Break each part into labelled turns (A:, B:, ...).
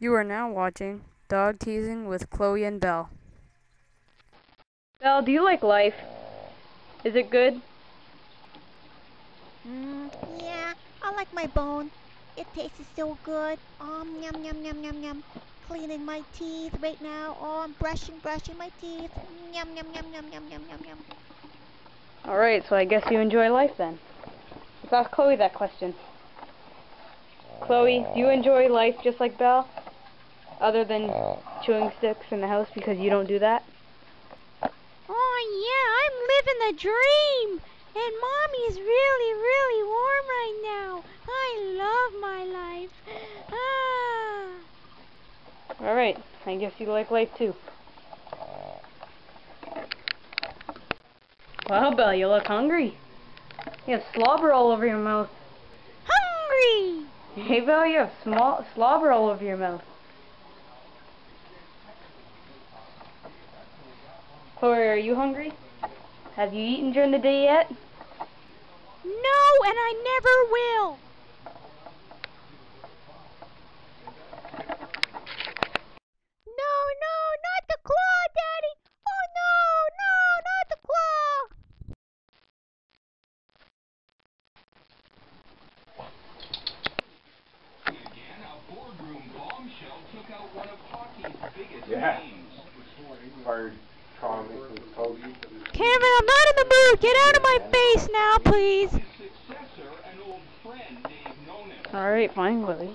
A: You are now watching Dog Teasing with Chloe and Belle.
B: Belle, do you like life? Is it good?
C: Mm, yeah, I like my bone. It tastes so good. Um, yum, yum, yum, yum, yum. Cleaning my teeth right now. Oh, I'm brushing, brushing my teeth. Yum, yum, yum, yum, yum, yum, yum, yum.
B: Alright, so I guess you enjoy life then. Let's ask Chloe that question. Chloe, do you enjoy life just like Belle? Other than chewing sticks in the house because you don't do that?
C: Oh, yeah, I'm living the dream. And mommy's really, really warm right now. I love my life. Ah.
B: Alright, I guess you like life too. Wow, Belle, you look hungry. You have slobber all over your mouth.
C: Hungry.
B: Hey, Belle, you have small slobber all over your mouth. Chloe, are you hungry? Have you eaten during the day yet?
C: No, and I never will. No, no, not the claw, Daddy. Oh, no, no, not the claw.
D: Again, a boardroom bombshell took out one of hockey's biggest
E: Yeah.
D: names.
E: Hard trauma from coach.
C: Cameron, I'm not in the mood. Get out of my face now, please.
D: His successor, an old friend, Dave Nonis.
B: Alright, fine, Chloe.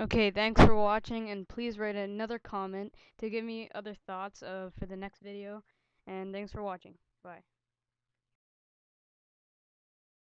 A: Okay, thanks for watching, and please write another comment to give me other thoughts of for the next video. And thanks for watching. Bye.